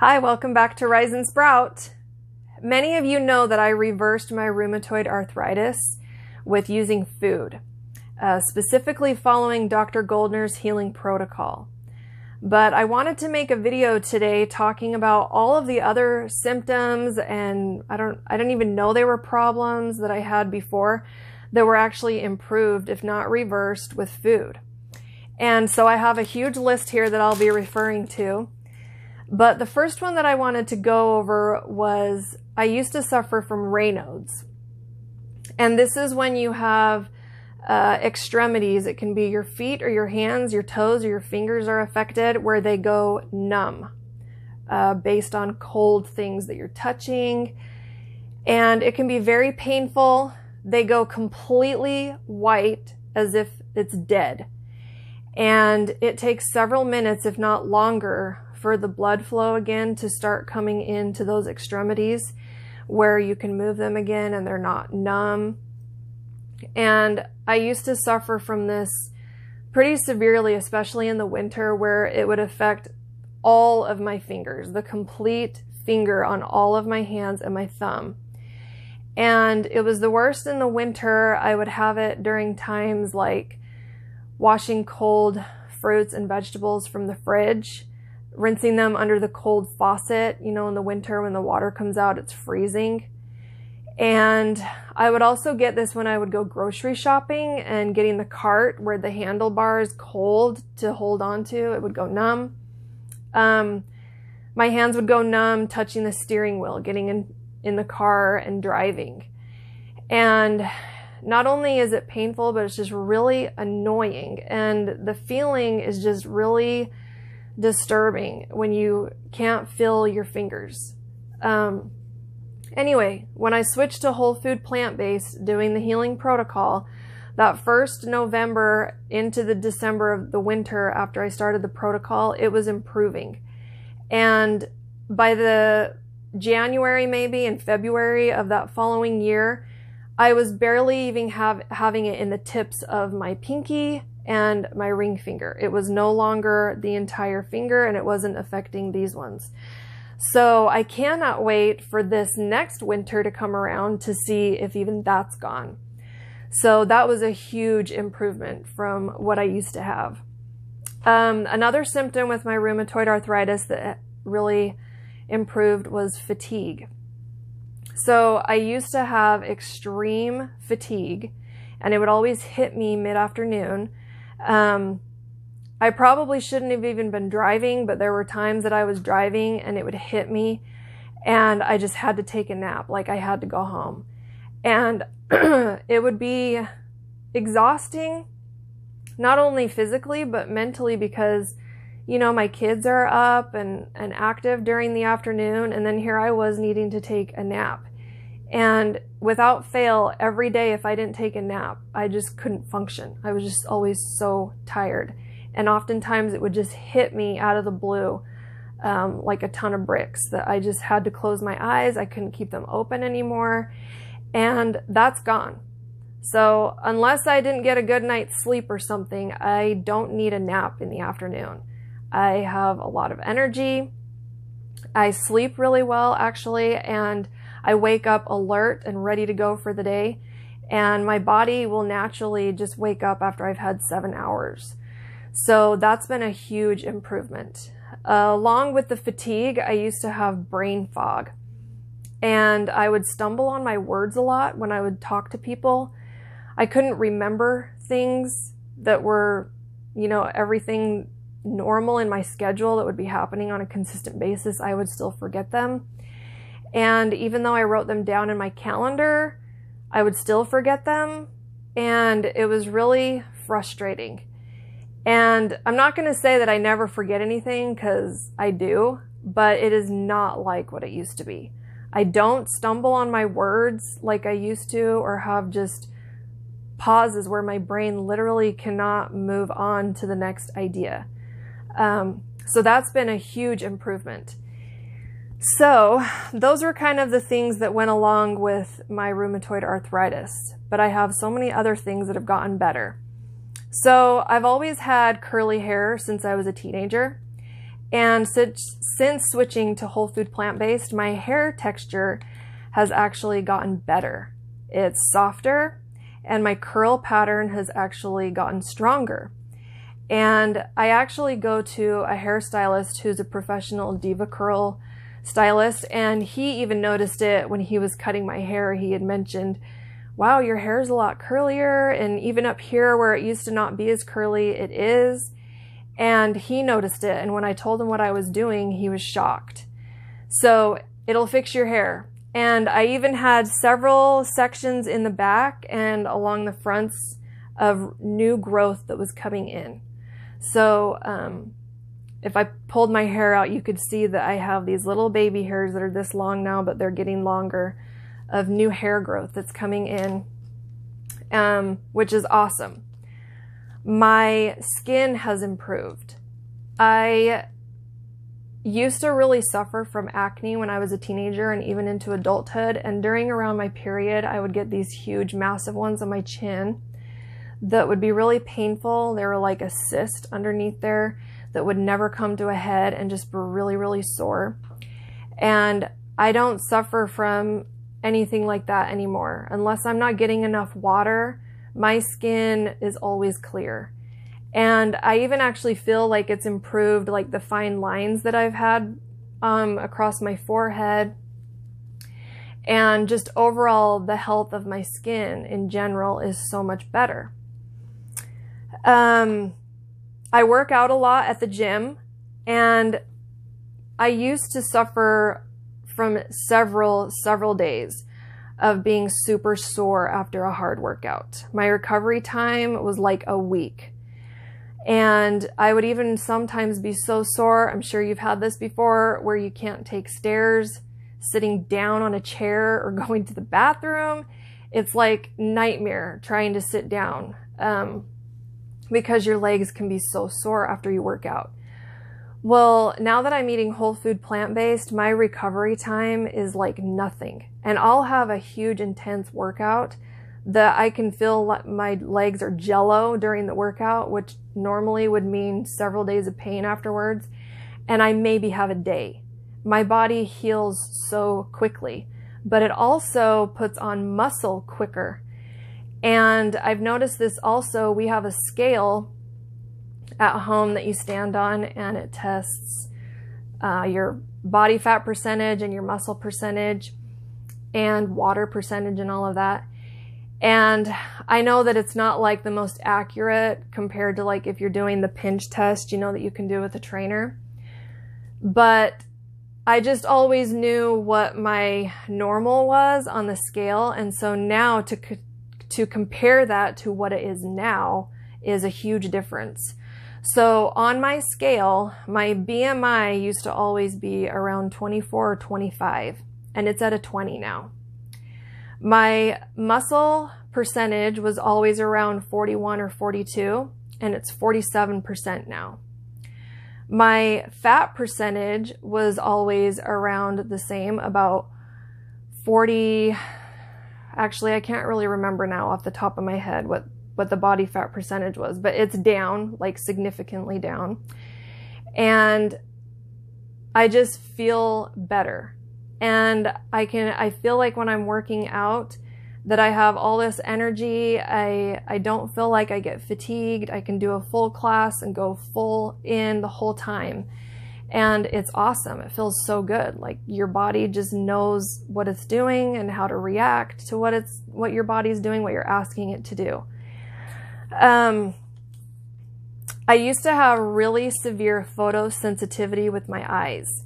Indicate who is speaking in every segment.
Speaker 1: Hi, welcome back to Rise and Sprout. Many of you know that I reversed my rheumatoid arthritis with using food, uh, specifically following Dr. Goldner's healing protocol. But I wanted to make a video today talking about all of the other symptoms and I don't I didn't even know they were problems that I had before that were actually improved if not reversed with food. And so I have a huge list here that I'll be referring to. But the first one that I wanted to go over was I used to suffer from Raynaud's. And this is when you have uh, extremities. It can be your feet or your hands, your toes or your fingers are affected where they go numb uh, based on cold things that you're touching. And it can be very painful. They go completely white as if it's dead. And it takes several minutes, if not longer, for the blood flow again to start coming into those extremities where you can move them again and they're not numb. And I used to suffer from this pretty severely, especially in the winter where it would affect all of my fingers, the complete finger on all of my hands and my thumb. And it was the worst in the winter. I would have it during times like washing cold fruits and vegetables from the fridge rinsing them under the cold faucet. You know, in the winter when the water comes out, it's freezing. And I would also get this when I would go grocery shopping and getting the cart where the handlebar is cold to hold on to. It would go numb. Um, my hands would go numb touching the steering wheel, getting in, in the car and driving. And not only is it painful, but it's just really annoying. And the feeling is just really disturbing when you can't feel your fingers. Um, anyway, when I switched to whole food plant based doing the healing protocol, that first November into the December of the winter after I started the protocol, it was improving. And by the January maybe and February of that following year, I was barely even have, having it in the tips of my pinky and my ring finger. It was no longer the entire finger and it wasn't affecting these ones. So I cannot wait for this next winter to come around to see if even that's gone. So that was a huge improvement from what I used to have. Um, another symptom with my rheumatoid arthritis that really improved was fatigue. So I used to have extreme fatigue and it would always hit me mid afternoon um, I probably shouldn't have even been driving, but there were times that I was driving and it would hit me and I just had to take a nap. Like I had to go home. And it would be exhausting, not only physically, but mentally because, you know, my kids are up and, and active during the afternoon. And then here I was needing to take a nap. And without fail, every day, if I didn't take a nap, I just couldn't function. I was just always so tired. And oftentimes it would just hit me out of the blue um, like a ton of bricks that I just had to close my eyes. I couldn't keep them open anymore. And that's gone. So unless I didn't get a good night's sleep or something, I don't need a nap in the afternoon. I have a lot of energy. I sleep really well actually and I wake up alert and ready to go for the day. And my body will naturally just wake up after I've had seven hours. So that's been a huge improvement. Uh, along with the fatigue, I used to have brain fog. And I would stumble on my words a lot when I would talk to people. I couldn't remember things that were, you know, everything normal in my schedule that would be happening on a consistent basis. I would still forget them. And even though I wrote them down in my calendar, I would still forget them. And it was really frustrating. And I'm not going to say that I never forget anything because I do, but it is not like what it used to be. I don't stumble on my words like I used to or have just pauses where my brain literally cannot move on to the next idea. Um, so that's been a huge improvement. So, those were kind of the things that went along with my rheumatoid arthritis, but I have so many other things that have gotten better. So, I've always had curly hair since I was a teenager, And since, since switching to whole food plant based, my hair texture has actually gotten better. It's softer and my curl pattern has actually gotten stronger. And I actually go to a hairstylist who's a professional DevaCurl stylist, and he even noticed it when he was cutting my hair. He had mentioned, Wow, your hair is a lot curlier, and even up here where it used to not be as curly, it is. And he noticed it, and when I told him what I was doing, he was shocked. So it'll fix your hair. And I even had several sections in the back and along the fronts of new growth that was coming in. So, um, if I pulled my hair out, you could see that I have these little baby hairs that are this long now, but they're getting longer of new hair growth that's coming in, um, which is awesome. My skin has improved. I used to really suffer from acne when I was a teenager and even into adulthood. And during around my period, I would get these huge, massive ones on my chin that would be really painful. They were like a cyst underneath there that would never come to a head and just be really, really sore. And I don't suffer from anything like that anymore. Unless I'm not getting enough water, my skin is always clear. And I even actually feel like it's improved like the fine lines that I've had um, across my forehead and just overall the health of my skin in general is so much better. Um, I work out a lot at the gym and I used to suffer from several, several days of being super sore after a hard workout. My recovery time was like a week. And I would even sometimes be so sore. I'm sure you've had this before where you can't take stairs, sitting down on a chair or going to the bathroom. It's like nightmare trying to sit down um, because your legs can be so sore after you work out. Well, now that I'm eating whole food plant based, my recovery time is like nothing. And I'll have a huge intense workout that I can feel my legs are jello during the workout, which normally would mean several days of pain afterwards. And I maybe have a day. My body heals so quickly, but it also puts on muscle quicker. And I've noticed this also. We have a scale at home that you stand on and it tests uh, your body fat percentage and your muscle percentage and water percentage and all of that. And I know that it's not like the most accurate compared to like if you're doing the pinch test, you know, that you can do with a trainer. But I just always knew what my normal was on the scale. And so now to, to compare that to what it is now is a huge difference. So on my scale, my BMI used to always be around 24 or 25 and it's at a 20 now. My muscle percentage was always around 41 or 42, and it's 47% now. My fat percentage was always around the same, about 40. Actually, I can't really remember now off the top of my head what, what the body fat percentage was, but it's down, like significantly down. And I just feel better and I can I feel like when I'm working out that I have all this energy. I I don't feel like I get fatigued. I can do a full class and go full in the whole time. And it's awesome. It feels so good. Like your body just knows what it's doing and how to react to what it's what your body's doing, what you're asking it to do. Um I used to have really severe photosensitivity with my eyes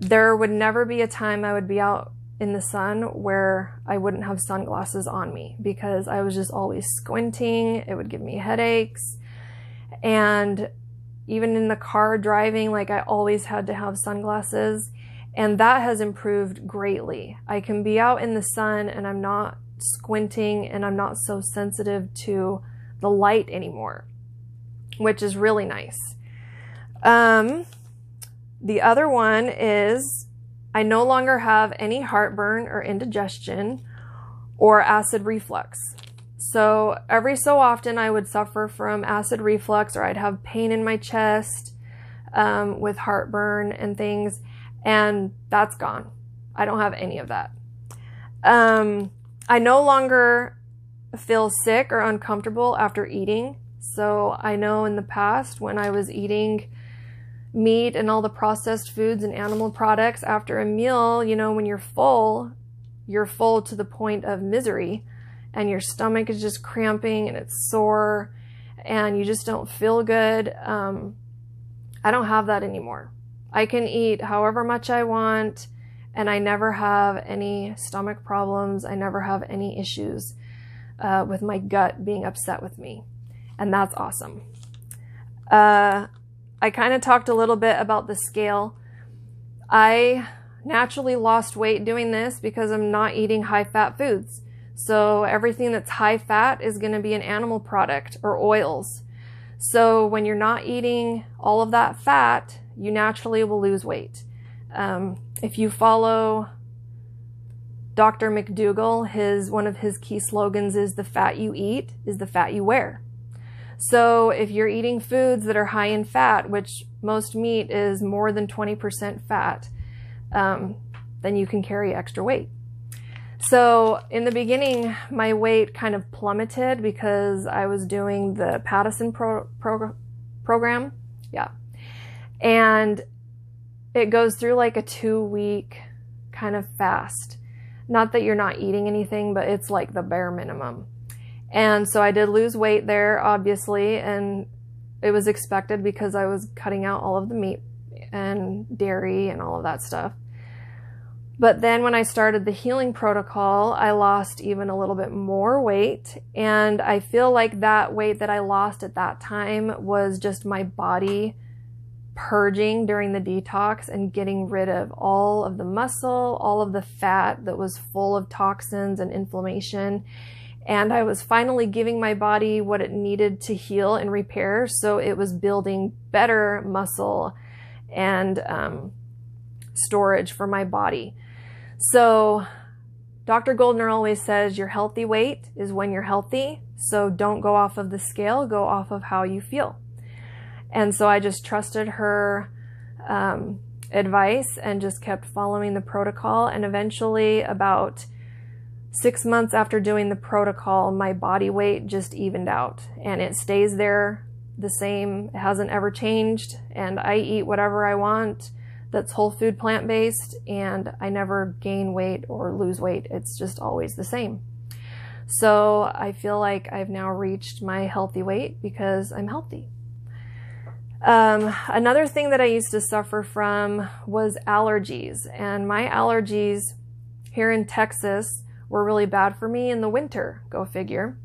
Speaker 1: there would never be a time I would be out in the sun where I wouldn't have sunglasses on me because I was just always squinting. It would give me headaches. And even in the car driving, like I always had to have sunglasses. And that has improved greatly. I can be out in the sun and I'm not squinting and I'm not so sensitive to the light anymore, which is really nice. Um, the other one is I no longer have any heartburn or indigestion or acid reflux. So every so often I would suffer from acid reflux or I'd have pain in my chest. um, with heartburn and things, and that's gone. I don't have any of that. Um, I no longer feel sick or uncomfortable after eating. So I know in the past when I was eating meat and all the processed foods and animal products after a meal, you know, when you're full, you're full to the point of misery and your stomach is just cramping and it's sore and you just don't feel good. Um, I don't have that anymore. I can eat however much I want and I never have any stomach problems. I never have any issues uh, with my gut being upset with me. And that's awesome. Uh, I kind of talked a little bit about the scale. I naturally lost weight doing this because I'm not eating high fat foods. So everything that's high fat is going to be an animal product or oils. So when you're not eating all of that fat, you naturally will lose weight. Um, if you follow Dr. McDougall, his one of his key slogans is the fat you eat is the fat you wear. So if you're eating foods that are high in fat, which most meat is more than 20% fat, um, then you can carry extra weight. So in the beginning, my weight kind of plummeted because I was doing the Paddison pro, pro, program. Yeah. And it goes through like a two week kind of fast. Not that you're not eating anything, but it's like the bare minimum. And so I did lose weight there, obviously, and it was expected because I was cutting out all of the meat and dairy and all of that stuff. But then when I started the healing protocol, I lost even a little bit more weight. And I feel like that weight that I lost at that time was just my body purging during the detox and getting rid of all of the muscle, all of the fat that was full of toxins and inflammation. And I was finally giving my body what it needed to heal and repair. So it was building better muscle and um, storage for my body. So Dr. Goldner always says your healthy weight is when you're healthy. So don't go off of the scale, go off of how you feel. And so I just trusted her um, advice and just kept following the protocol. And eventually, about six months after doing the protocol, my body weight just evened out and it stays there the same. It hasn't ever changed. And I eat whatever I want that's whole food plant based and I never gain weight or lose weight. It's just always the same. So I feel like I've now reached my healthy weight because I'm healthy. Um, another thing that I used to suffer from was allergies, and my allergies here in Texas were really bad for me in the winter, go figure.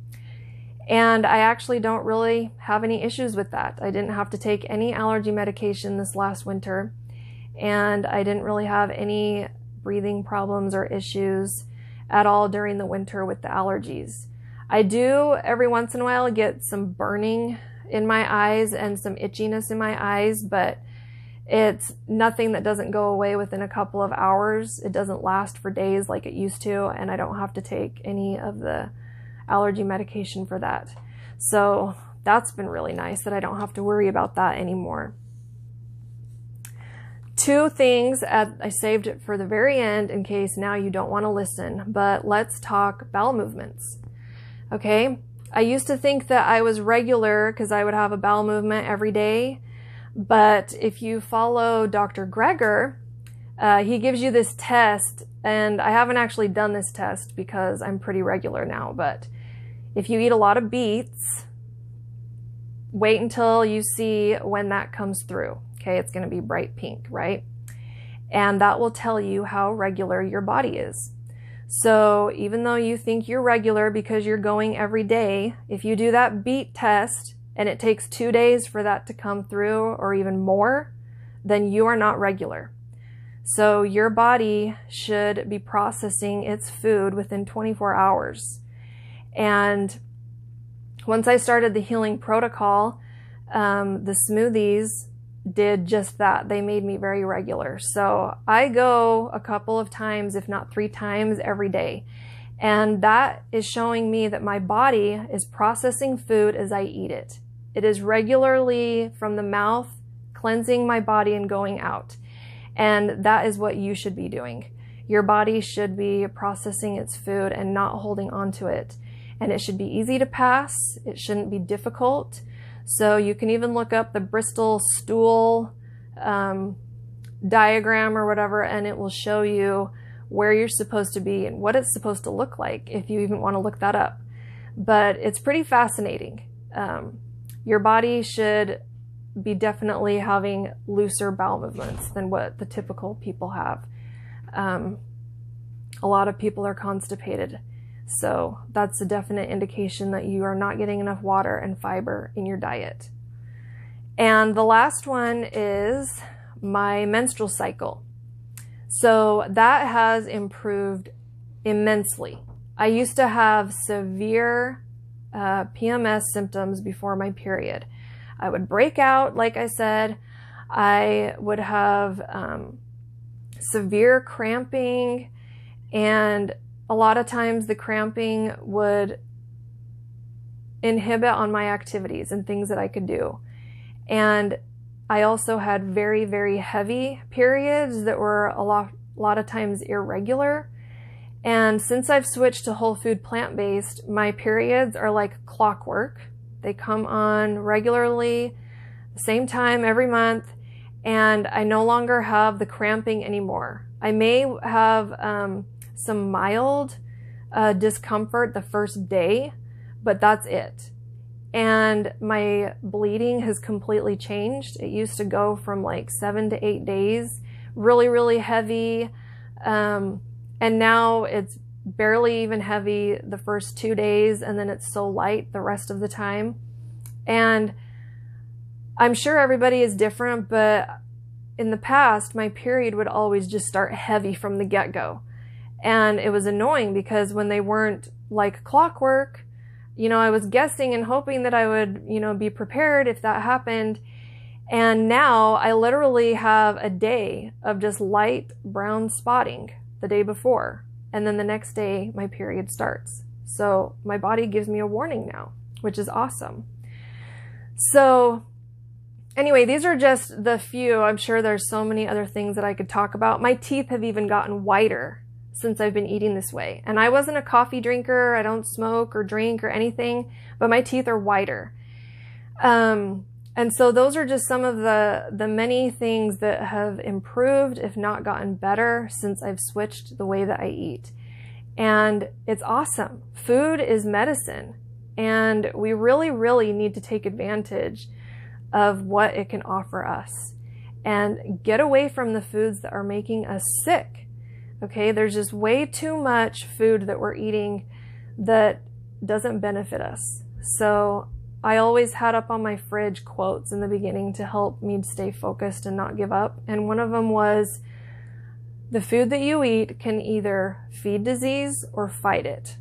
Speaker 1: And I actually don't really have any issues with that. I didn't have to take any allergy medication this last winter, and I didn't really have any breathing problems or issues at all during the winter with the allergies. I do every once in a while get some burning in my eyes and some itchiness in my eyes, but it's nothing that doesn't go away within a couple of hours. It doesn't last for days like it used to, and I don't have to take any of the allergy medication for that. So that's been really nice that I don't have to worry about that anymore. Two things at, I saved it for the very end in case now you don't want to listen, but let's talk bowel movements. Okay, I used to think that I was regular because I would have a bowel movement every day. But if you follow Dr. Greger, uh, he gives you this test, and I haven't actually done this test because I'm pretty regular now. But if you eat a lot of beets, wait until you see when that comes through. Okay, it's going to be bright pink, right? And that will tell you how regular your body is. So even though you think you're regular because you're going every day, if you do that beet test and it takes two days for that to come through or even more, then you are not regular. So your body should be processing its food within 24 hours. And once I started the healing protocol, um, the smoothies did just that. They made me very regular. So I go a couple of times, if not three times every day. And that is showing me that my body is processing food as I eat it. It is regularly from the mouth cleansing my body and going out. And that is what you should be doing. Your body should be processing its food and not holding on to it. And it should be easy to pass. It shouldn't be difficult. So you can even look up the Bristol stool um, diagram or whatever, and it will show you where you're supposed to be and what it's supposed to look like if you even want to look that up. But it's pretty fascinating. Um, your body should be definitely having looser bowel movements than what the typical people have. Um, a lot of people are constipated. So that's a definite indication that you are not getting enough water and fiber in your diet. And the last one is my menstrual cycle. So that has improved immensely. I used to have severe uh, PMS symptoms before my period. I would break out, like I said. I would have um, severe cramping, and a lot of times the cramping would inhibit on my activities and things that I could do. And I also had very, very heavy periods that were a lot, a lot of times irregular. And since I've switched to whole food plant based, my periods are like clockwork. They come on regularly, same time every month, and I no longer have the cramping anymore. I may have um, some mild uh, discomfort the first day, but that's it and my bleeding has completely changed. It used to go from like seven to eight days, really, really heavy. Um, and now it's barely even heavy the first two days, and then it's so light the rest of the time. And I'm sure everybody is different, but in the past, my period would always just start heavy from the get go. And it was annoying because when they weren't like clockwork, you know, I was guessing and hoping that I would, you know, be prepared if that happened. And now I literally have a day of just light brown spotting the day before. And then the next day, my period starts. So my body gives me a warning now, which is awesome. So, anyway, these are just the few. I'm sure there's so many other things that I could talk about. My teeth have even gotten whiter since I've been eating this way. And I wasn't a coffee drinker. I don't smoke or drink or anything, but my teeth are whiter. Um, and so those are just some of the, the many things that have improved, if not gotten better, since I've switched the way that I eat. And it's awesome. Food is medicine. And we really, really need to take advantage of what it can offer us and get away from the foods that are making us sick Okay, there's just way too much food that we're eating that doesn't benefit us. So I always had up on my fridge quotes in the beginning to help me stay focused and not give up. And one of them was the food that you eat can either feed disease or fight it.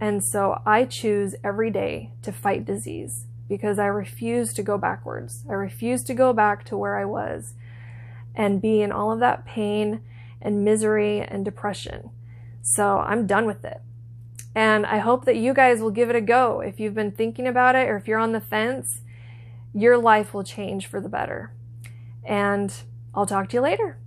Speaker 1: And so I choose every day to fight disease because I refuse to go backwards. I refuse to go back to where I was and be in all of that pain and misery and depression. So I'm done with it. And I hope that you guys will give it a go. If you've been thinking about it or if you're on the fence, your life will change for the better. And I'll talk to you later.